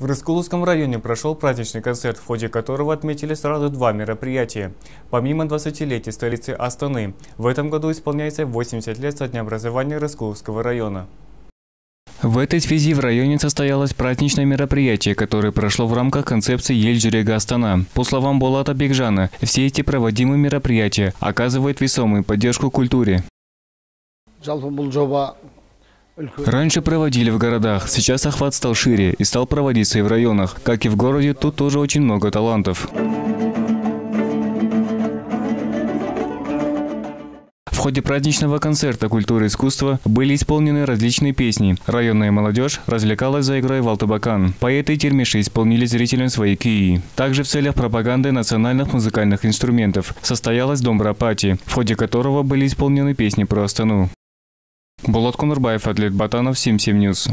В Рыскуловском районе прошел праздничный концерт, в ходе которого отметили сразу два мероприятия. Помимо 20-летия столицы Астаны, в этом году исполняется 80 лет со дня образования Рыскуловского района. В этой связи в районе состоялось праздничное мероприятие, которое прошло в рамках концепции Ельджирега Астана. По словам Булата Бекжана, все эти проводимые мероприятия оказывают весомую поддержку культуре. Раньше проводили в городах, сейчас охват стал шире и стал проводиться и в районах. Как и в городе, тут тоже очень много талантов. В ходе праздничного концерта культуры и искусства были исполнены различные песни. Районная молодежь развлекалась за игрой в алтубакан. Поэты и термиши исполнили зрителям свои кии. Также в целях пропаганды национальных музыкальных инструментов состоялась домбра-пати, в ходе которого были исполнены песни про Астану. Булат Кунурбаев, Атлет Батанов, 77 Ньюс.